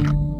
Bye.